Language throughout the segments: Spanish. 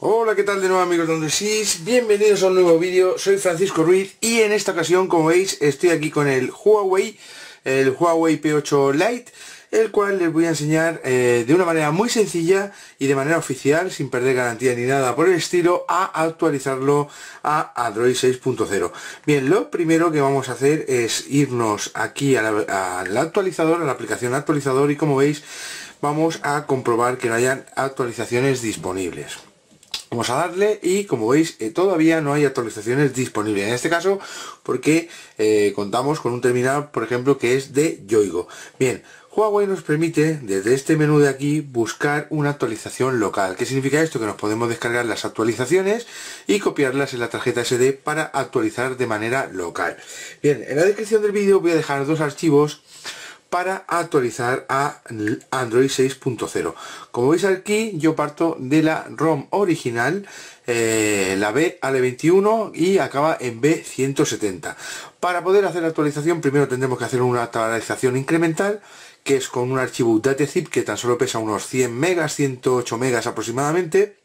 Hola, ¿qué tal de nuevo amigos donde sí? Bienvenidos a un nuevo vídeo, soy Francisco Ruiz y en esta ocasión, como veis, estoy aquí con el Huawei, el Huawei P8 Lite, el cual les voy a enseñar eh, de una manera muy sencilla y de manera oficial, sin perder garantía ni nada por el estilo, a actualizarlo a Android 6.0. Bien, lo primero que vamos a hacer es irnos aquí al actualizador, a la aplicación actualizador y como veis, vamos a comprobar que no hayan actualizaciones disponibles. Vamos a darle y como veis eh, todavía no hay actualizaciones disponibles. En este caso porque eh, contamos con un terminal por ejemplo que es de Yoigo. Bien, Huawei nos permite desde este menú de aquí buscar una actualización local. ¿Qué significa esto? Que nos podemos descargar las actualizaciones y copiarlas en la tarjeta SD para actualizar de manera local. Bien, en la descripción del vídeo voy a dejar dos archivos para actualizar a Android 6.0. Como veis aquí, yo parto de la ROM original, eh, la BAL21 y acaba en B170. Para poder hacer la actualización, primero tendremos que hacer una actualización incremental, que es con un archivo DATEZIP que tan solo pesa unos 100 megas, 108 megas aproximadamente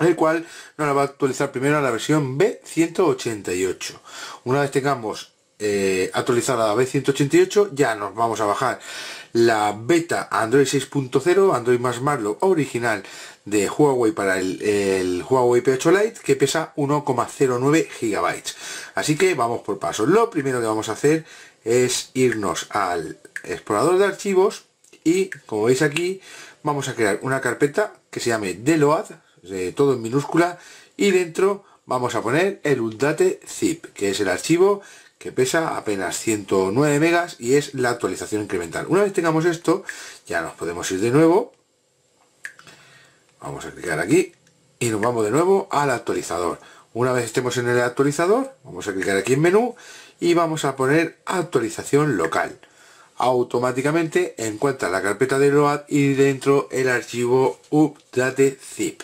el cual nos la va a actualizar primero a la versión B188. Una vez tengamos eh, actualizada a B188 ya nos vamos a bajar la beta Android 6.0 Android más Marlo original de Huawei para el, Huawei P8 Lite que pesa 1,09 gigabytes. Así que vamos por pasos lo primero que vamos a hacer es irnos al explorador de archivos y como veis aquí vamos a crear una carpeta que se llame Deload todo en minúscula y dentro vamos a poner el Udate zip que es el archivo que pesa apenas 109 megas y es la actualización incremental. Una vez tengamos esto, ya nos podemos ir de nuevo. Vamos a clicar aquí y nos vamos de nuevo al actualizador. Una vez estemos en el actualizador, vamos a clicar aquí en menú y vamos a poner actualización local. Automáticamente encuentra la carpeta de LOAD y dentro el archivo update zip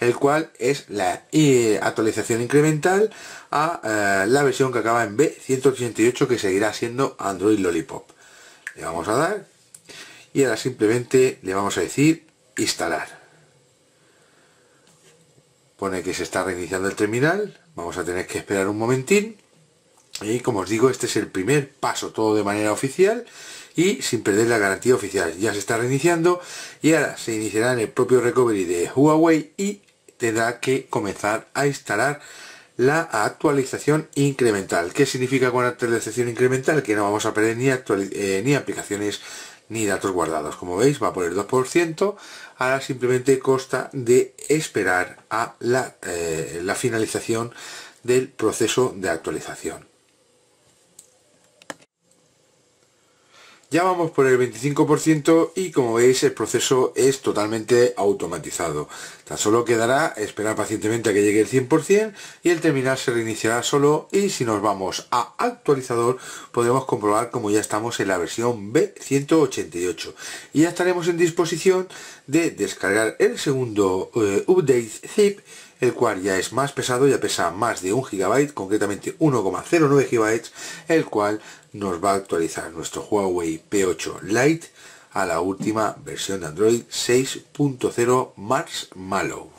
el cual es la eh, actualización incremental a eh, la versión que acaba en B188 que seguirá siendo Android Lollipop. Le vamos a dar y ahora simplemente le vamos a decir instalar. Pone que se está reiniciando el terminal, vamos a tener que esperar un momentín y como os digo este es el primer paso todo de manera oficial y sin perder la garantía oficial. Ya se está reiniciando y ahora se iniciará en el propio recovery de Huawei y tendrá que comenzar a instalar la actualización incremental. ¿Qué significa con actualización incremental? Que no vamos a perder ni, eh, aplicaciones ni datos guardados. Como veis va por el 2%, ahora simplemente consta de esperar a la, eh, la finalización del proceso de actualización. Ya vamos por el 25% y como veis el proceso es totalmente automatizado. Tan solo quedará esperar pacientemente a que llegue el 100% y el terminal se reiniciará solo y si nos vamos a actualizador podemos comprobar como ya estamos en la versión B188 y ya estaremos en disposición de descargar el segundo eh, update zip el cual ya es más pesado, ya pesa más de un GB, concretamente 1,09 GB, el cual nos va a actualizar nuestro Huawei P8 Lite a la última versión de Android 6.0 Marshmallow.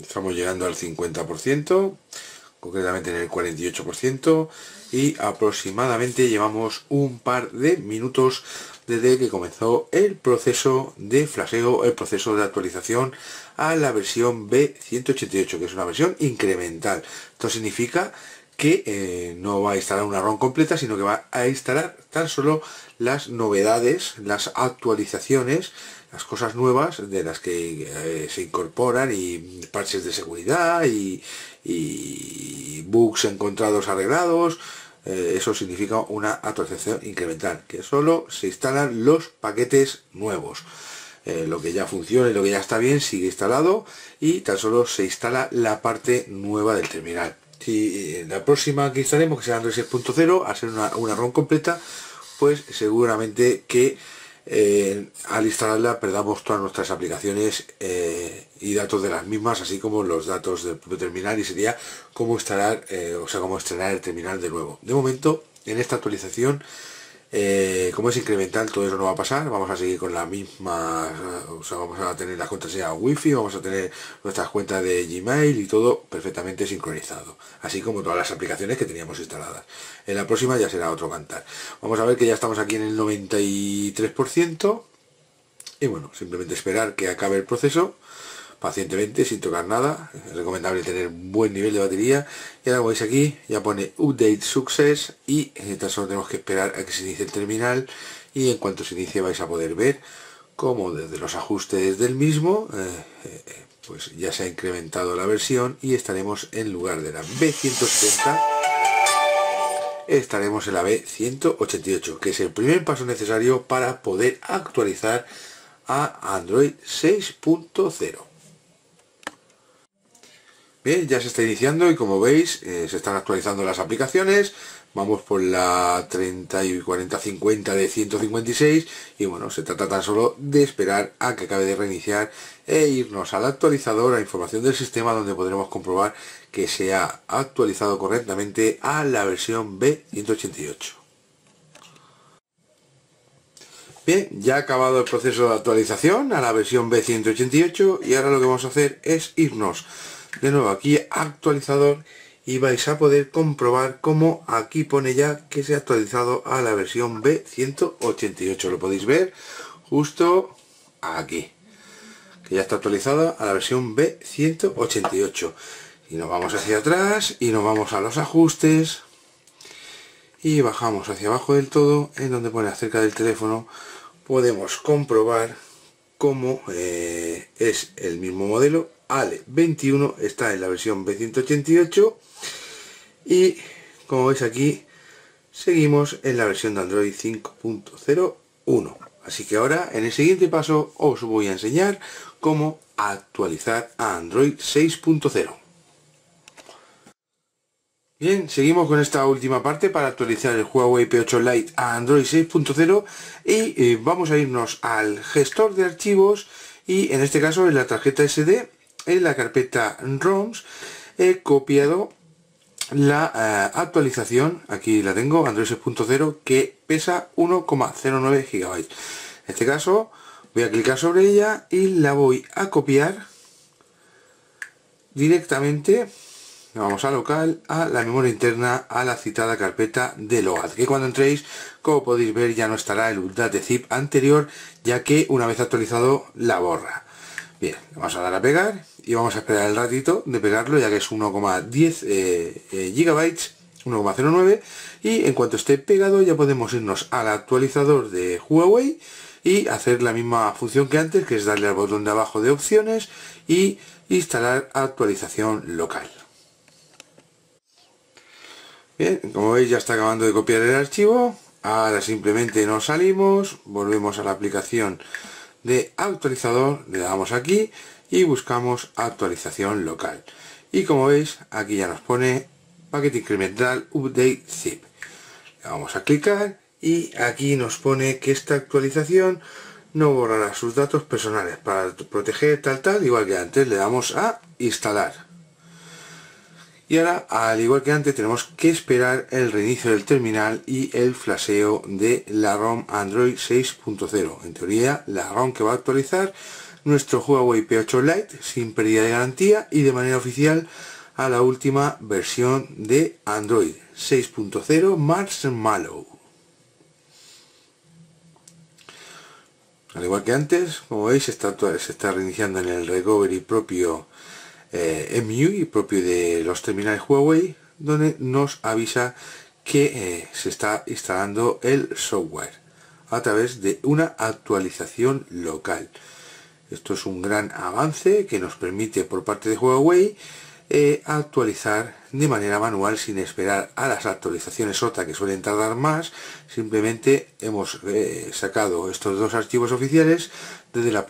Estamos llegando al 50%, concretamente en el 48%, y aproximadamente llevamos un par de minutos desde que comenzó el proceso de flasheo, el proceso de actualización a la versión B188, que es una versión incremental. Esto significa que eh, no va a instalar una ROM completa, sino que va a instalar tan solo las novedades, las actualizaciones, las cosas nuevas de las que eh, se incorporan y parches de seguridad y bugs encontrados arreglados, eh, eso significa una actualización incremental, que solo se instalan los paquetes nuevos. Eh, lo que ya funciona y lo que ya está bien sigue instalado y tan solo se instala la parte nueva del terminal. Si eh, la próxima que instalemos, que será Android 6.0, a ser una, una ROM completa, pues seguramente que al instalarla perdamos todas nuestras aplicaciones y datos de las mismas, así como los datos del propio terminal y sería como instalar, eh, o sea, como estrenar el terminal de nuevo. De momento, en esta actualización Eh, como es incremental, todo eso no va a pasar. Vamos a seguir con la misma, o sea, vamos a tener la contraseña wifi, vamos a tener nuestras cuentas de Gmail y todo perfectamente sincronizado. Así como todas las aplicaciones que teníamos instaladas. En la próxima ya será otro cantar. Vamos a ver que ya estamos aquí en el 93%. Y bueno, simplemente esperar que acabe el proceso pacientemente sin tocar nada. Es recomendable tener buen nivel de batería. Y ahora como veis aquí ya pone update success y tan solo tenemos que esperar a que se inicie el terminal. Y en cuanto se inicie vais a poder ver cómo desde los ajustes del mismo eh, eh, pues ya se ha incrementado la versión y estaremos en lugar de la B170 estaremos en la B188 que es el primer paso necesario para poder actualizar a Android 6.0 Bien, ya se está iniciando y como veis eh, se están actualizando las aplicaciones. Vamos por la 30 y 40 50 de 156 y bueno, se trata tan solo de esperar a que acabe de reiniciar e irnos al actualizador, a información del sistema donde podremos comprobar que se ha actualizado correctamente a la versión B188. Bien, ya ha acabado el proceso de actualización a la versión B188 y ahora lo que vamos a hacer es irnos de nuevo aquí actualizador y vais a poder comprobar cómo aquí pone ya que se ha actualizado a la versión B188 lo podéis ver justo aquí que ya está actualizada a la versión B188 y nos vamos hacia atrás y nos vamos a los ajustes y bajamos hacia abajo del todo en donde pone acerca del teléfono. Podemos comprobar cómo eh, es el mismo modelo. ALE 21 está en la versión B188 y como veis aquí seguimos en la versión de Android 5.01 así que ahora en el siguiente paso os voy a enseñar cómo actualizar a Android 6.0 Bien, seguimos con esta última parte para actualizar el Huawei P8 Lite a Android 6.0 y eh, vamos a irnos al gestor de archivos y en este caso en la tarjeta SD en la carpeta ROMs he copiado la eh, actualización, aquí la tengo, Android 6.0, que pesa 1,09 GB. En este caso voy a clicar sobre ella y la voy a copiar directamente vamos a local a la memoria interna a la citada carpeta de load que cuando entréis como podéis ver ya no estará el update zip anterior ya que una vez actualizado la borra. Bien vamos a dar a pegar y vamos a esperar el ratito de pegarlo ya que es 1,10 eh, eh, gigabytes 1,09 y en cuanto esté pegado ya podemos irnos al actualizador de Huawei y hacer la misma función que antes que es darle al botón de abajo de opciones y instalar actualización local bien como veis ya está acabando de copiar el archivo. Ahora simplemente nos salimos volvemos a la aplicación de actualizador le damos aquí y buscamos actualización local. Y como veis aquí ya nos pone paquete incremental update zip. Le vamos a clicar y aquí nos pone que esta actualización no borrará sus datos personales para proteger tal tal igual que antes le damos a instalar y ahora al igual que antes tenemos que esperar el reinicio del terminal y el flasheo de la ROM Android 6.0 en teoría la ROM que va a actualizar nuestro Huawei P8 Lite sin pérdida de garantía y de manera oficial a la última versión de Android 6.0 Marshmallow. Al igual que antes, como veis, se está reiniciando en el recovery propio eh, MUI, propio de los terminales Huawei, donde nos avisa que eh, se está instalando el software a través de una actualización local. Esto es un gran avance que nos permite por parte de Huawei eh, actualizar de manera manual sin esperar a las actualizaciones OTA que suelen tardar más. Simplemente hemos eh, sacado estos dos archivos oficiales desde la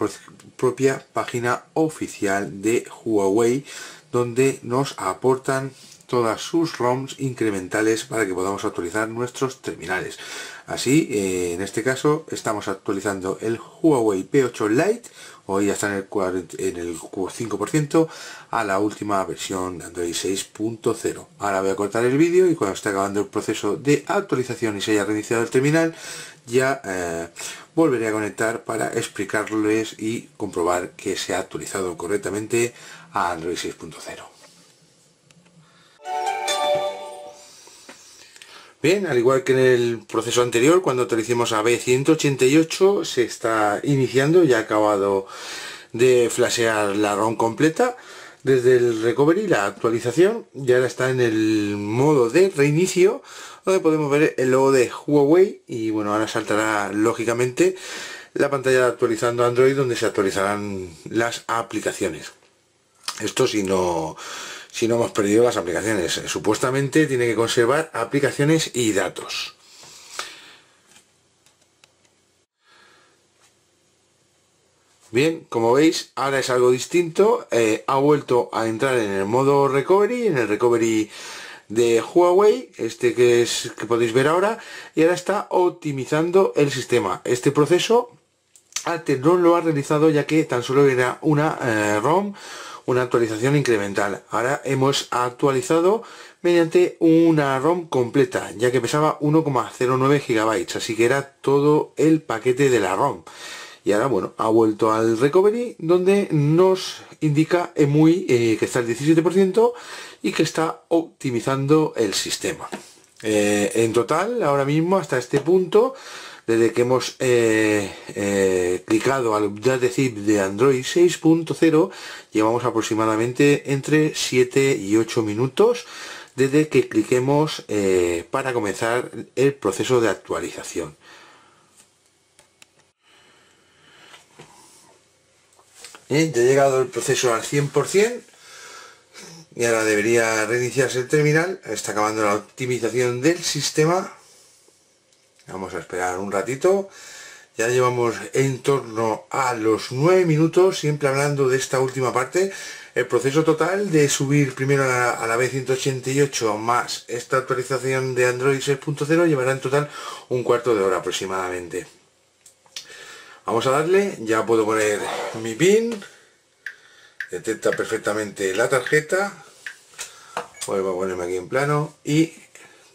propia página oficial de Huawei donde nos aportan todas sus ROMs incrementales para que podamos actualizar nuestros terminales. Así, eh, en este caso, estamos actualizando el Huawei P8 Lite, hoy ya está en el, en el 5%, a la última versión de Android 6.0. Ahora voy a cortar el vídeo y cuando esté acabando el proceso de actualización y se haya reiniciado el terminal, ya eh, volveré a conectar para explicarles y comprobar que se ha actualizado correctamente a Android 6.0. Bien, al igual que en el proceso anterior, cuando actualicemos a B188, se está iniciando, ya ha acabado de flashear la ROM completa desde el recovery, la actualización, ya ahora está en el modo de reinicio, donde podemos ver el logo de Huawei y bueno, ahora saltará lógicamente la pantalla de actualizando Android donde se actualizarán las aplicaciones. Esto si no si no hemos perdido las aplicaciones. Supuestamente tiene que conservar aplicaciones y datos. Bien, como veis, ahora es algo distinto. Eh, ha vuelto a entrar en el modo recovery, en el recovery de Huawei, este que es que podéis ver ahora, y ahora está optimizando el sistema. Este proceso antes no lo ha realizado ya que tan solo era una eh, ROM una actualización incremental. Ahora hemos actualizado mediante una ROM completa, ya que pesaba 1,09 GB, así que era todo el paquete de la ROM. Y ahora, bueno, ha vuelto al recovery, donde nos indica EMUI eh, que está al 17% y que está optimizando el sistema. Eh, en total, ahora mismo, hasta este punto, desde que hemos eh, eh, clicado al update zip de Android 6.0 llevamos aproximadamente entre 7 y 8 minutos desde que cliquemos eh, para comenzar el proceso de actualización. Bien, ya ha llegado el proceso al 100% y ahora debería reiniciarse el terminal. Está acabando la optimización del sistema Vamos a esperar un ratito. Ya llevamos en torno a los 9 minutos, siempre hablando de esta última parte. El proceso total de subir primero a la, B188 más esta actualización de Android 6.0 llevará en total un cuarto de hora aproximadamente. Vamos a darle, ya puedo poner mi PIN, detecta perfectamente la tarjeta, vuelvo a ponerme aquí en plano y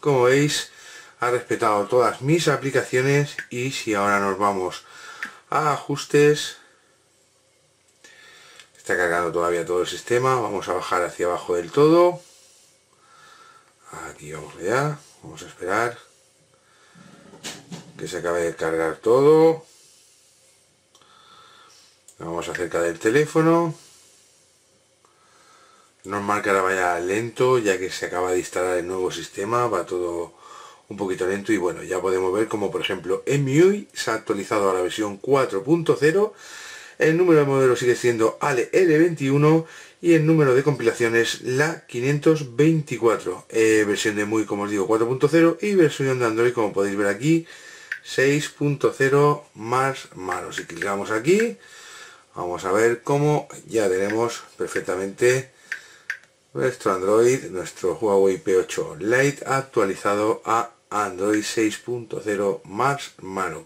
como veis ha respetado todas mis aplicaciones y si ahora nos vamos a ajustes. Está cargando todavía todo el sistema. Vamos a bajar hacia abajo del todo. Aquí vamos allá. Vamos a esperar que se acabe de cargar todo. Vamos acerca del teléfono. Normal que ahora vaya lento ya que se acaba de instalar el nuevo sistema. Va todo un poquito lento y bueno, ya podemos ver como por ejemplo MIUI se ha actualizado a la versión 4.0, el número de modelo sigue siendo ALE L21 y el número de compilaciones la 524, eh, versión de MIUI como os digo 4.0 y versión de Android como podéis ver aquí 6.0 más malo. Si clicamos aquí, vamos a ver cómo ya tenemos perfectamente nuestro Android, nuestro Huawei P8 Lite actualizado a Android 6.0 más malo.